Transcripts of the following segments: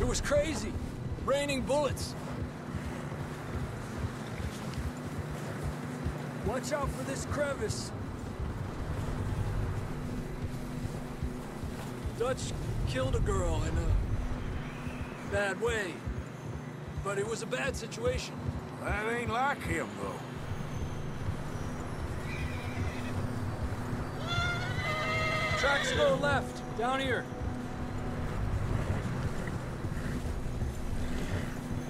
It was crazy. Raining bullets. Watch out for this crevice. Dutch killed a girl in a bad way. But it was a bad situation. That ain't like him, though. Tracks go left, down here.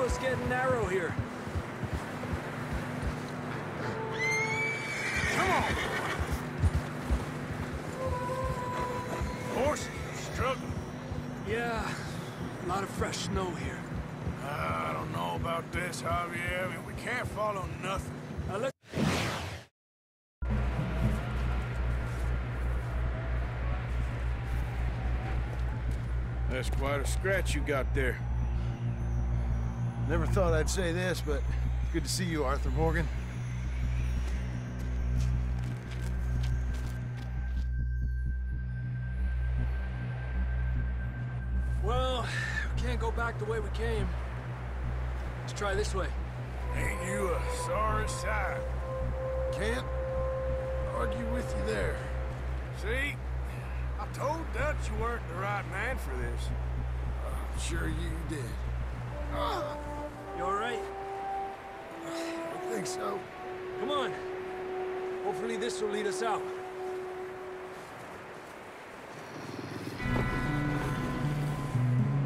It's getting narrow here. Come on! Horses are struggling. Yeah, a lot of fresh snow here. I don't know about this, Javier. I mean, we can't follow nothing. Now let's That's quite a scratch you got there. Never thought I'd say this, but good to see you, Arthur Morgan. Well, we can't go back the way we came. Let's try this way. Ain't you a sorry sight? Can't argue with you there. See? I told Dutch you weren't the right man for this. I'm sure you did. Ah! You all right? I think so. Come on. Hopefully this will lead us out.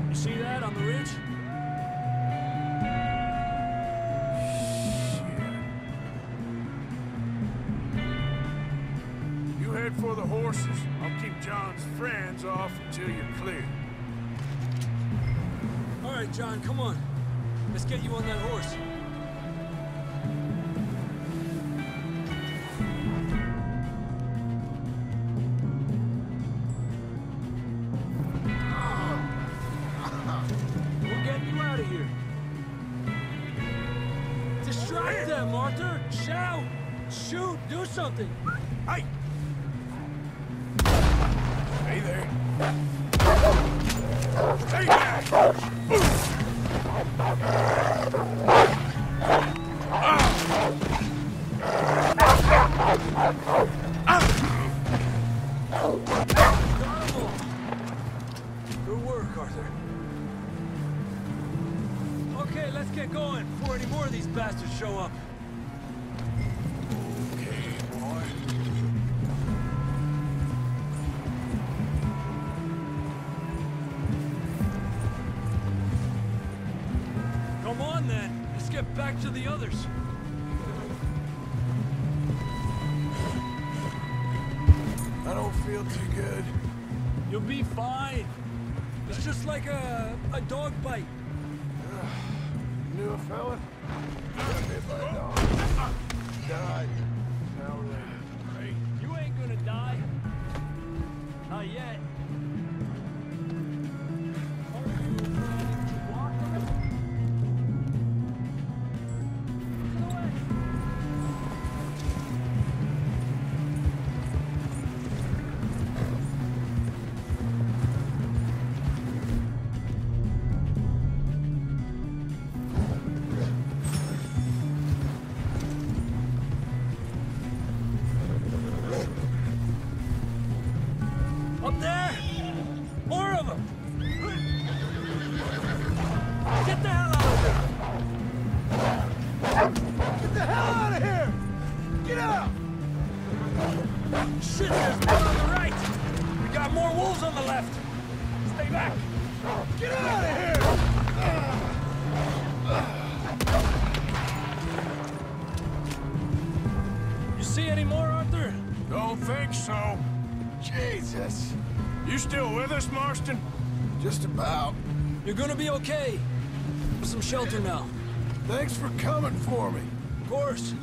You see that on the ridge? You head for the horses. I'll keep John's friends off until you're clear. All right, John, come on. Let's get you on that horse. We're getting you out of here. Distract them, Arthur. Shout. Shoot. Do something. Hey! Hey there. Hey back! Let's get going before any more of these bastards show up. Okay, boy. Come on, then. Let's get back to the others. I don't feel too good. You'll be fine. It's just like a, a dog bite. A fella? Got bit by a dog. See any more, Arthur? Don't think so. Jesus! You still with us, Marston? Just about. You're gonna be okay. Some shelter now. Thanks for coming for me. Of course.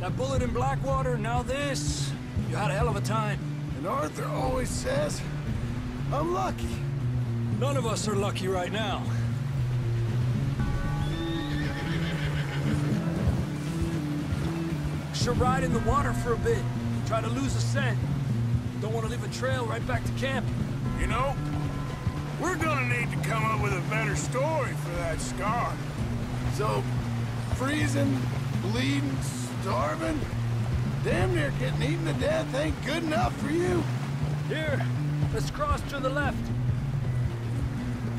That bullet in Blackwater, now this. You had a hell of a time. And Arthur always says, I'm lucky. None of us are lucky right now. Should ride in the water for a bit. Try to lose a scent. Don't want to leave a trail right back to camp. You know, we're gonna need to come up with a better story for that scar. So, freezing, bleeding, starving, damn near getting eaten to death ain't good enough for you. Here, let's cross to the left.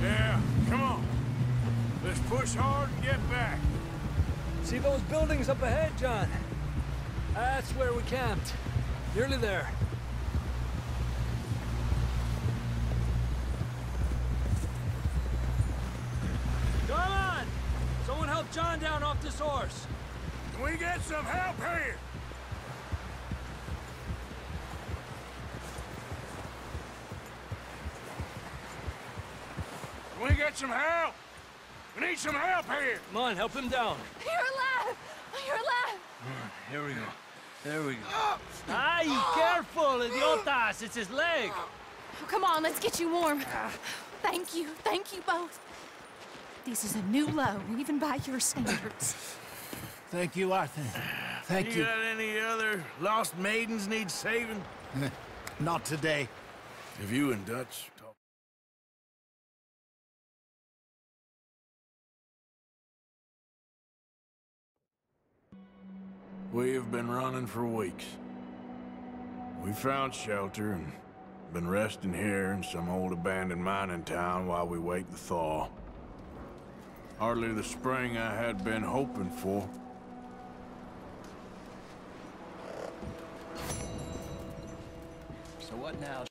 Yeah, come on. Let's push hard and get back. See those buildings up ahead, John? That's where we camped. Nearly there. Come on! Someone help John down off this horse. Can we get some help here? Can we get some help? We need some help here. Come on, help him down. You're alive! You're alive! Here we go. There we go. Ay, careful, idiotas! It's his leg. Oh, come on, let's get you warm. Thank you, thank you both. This is a new low, even by your standards. Thank you, Arthur. Thank You you. got any other lost maidens need saving? Not today. Have you and Dutch We've been running for weeks. We found shelter and been resting here in some old abandoned mining town while we wait the thaw. Hardly the spring I had been hoping for. So what now,